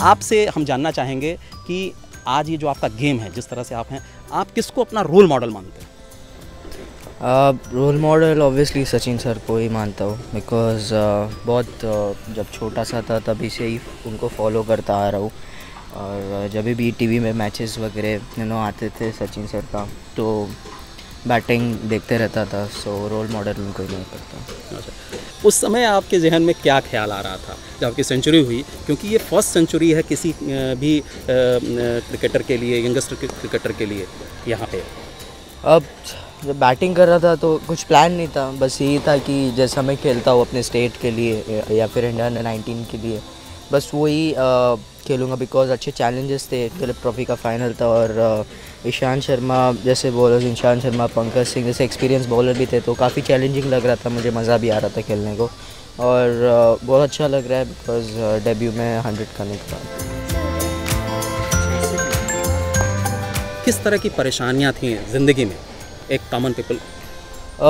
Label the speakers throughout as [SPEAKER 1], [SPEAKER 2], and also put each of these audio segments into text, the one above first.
[SPEAKER 1] आपसे हम जानना चाहेंगे कि आज ये जो आपका गेम है जिस तरह से आप हैं आप किसको अपना रोल मॉडल मानते हैं?
[SPEAKER 2] Role model obviously Sachin sir को ही मानता हूँ बिकॉज़ uh, बहुत uh, जब छोटा सा था तभी से ही उनको फॉलो करता आ रहा हूँ। और uh, जब भी टीवी में मैचेस वगैरह यू नो आते थे सचिन सर का तो बैटिंग देखते रहता था सो रोल मॉडल उनको ही नहीं करता
[SPEAKER 1] उस समय आपके जहन में क्या ख्याल आ रहा था जब आपकी सेंचुरी हुई? क्योंकि ये फ़र्स्ट सेंचुरी है किसी भी क्रिकेटर के लिए यंगस्टर क्रिकेटर के लिए यहाँ पे।
[SPEAKER 2] अब जब बैटिंग कर रहा था तो कुछ प्लान नहीं था। बस यही था कि जैसा मैं खेलता हूँ अपने स्टेट के लिए, या- फिर इंडिया नाइनटीन के लिए। बस वही खेलूँगा बिकॉज़ अच्छे चैलेंजेस थे। दिलीप ट्रॉफी का फाइनल था और ईशांत शर्मा जैसे बॉलर ईशांत शर्मा पंकज सिंह जैसे एक्सपीरियंस बॉलर भी थे तो काफ़ी चैलेंजिंग लग रहा था मुझे मज़ा भी आ रहा था खेलने को। और बहुत अच्छा लग रहा है बिकॉज़ डेब्यू में हंड्रेड करने के बाद
[SPEAKER 1] किस तरह की परेशानियाँ थी ज़िंदगी में? एक कॉमन पीपल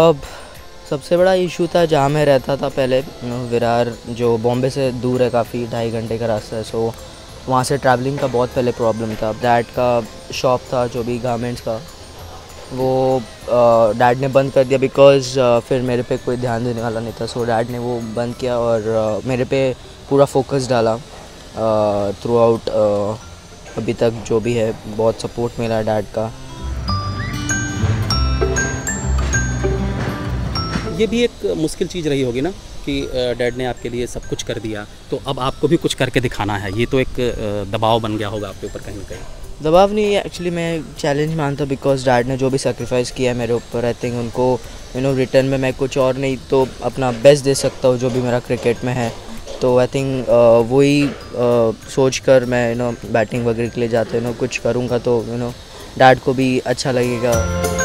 [SPEAKER 2] अब सबसे बड़ा इशू था, जहाँ मैं रहता था पहले, विरार, जो बॉम्बे से दूर है काफ़ी, ढाई घंटे का रास्ता है सो वहाँ से ट्रैवलिंग का बहुत पहले प्रॉब्लम था। डैड का शॉप था, जो भी गारमेंट्स का, वो डैड ने बंद कर दिया बिकॉज़ फिर मेरे पे कोई ध्यान देने वाला नहीं था सो डैड ने वो बंद किया और मेरे पे पूरा फोकस डाला थ्रू आउट अभी तक जो भी है, बहुत सपोर्ट मिला डैड का।
[SPEAKER 1] ये भी एक मुश्किल चीज़ रही होगी ना कि डैड ने आपके लिए सब कुछ कर दिया तो अब आपको भी कुछ करके दिखाना है। ये तो एक दबाव बन गया होगा आपके ऊपर कहीं ना कहीं।
[SPEAKER 2] दबाव नहीं एक्चुअली मैं चैलेंज मानता हूँ बिकॉज़ डैड ने जो भी सेक्रीफाइस किया है मेरे ऊपर आई थिंक उनको यू नो रिटर्न में मैं कुछ और नहीं तो अपना बेस्ट दे सकता हूँ जो भी मेरा क्रिकेट में है। तो आई थिंक वही सोच कर मैं यू नो बैटिंग वगैरह के लिए जाते यू नो कुछ करूँगा तो यू नो डैड को भी अच्छा लगेगा।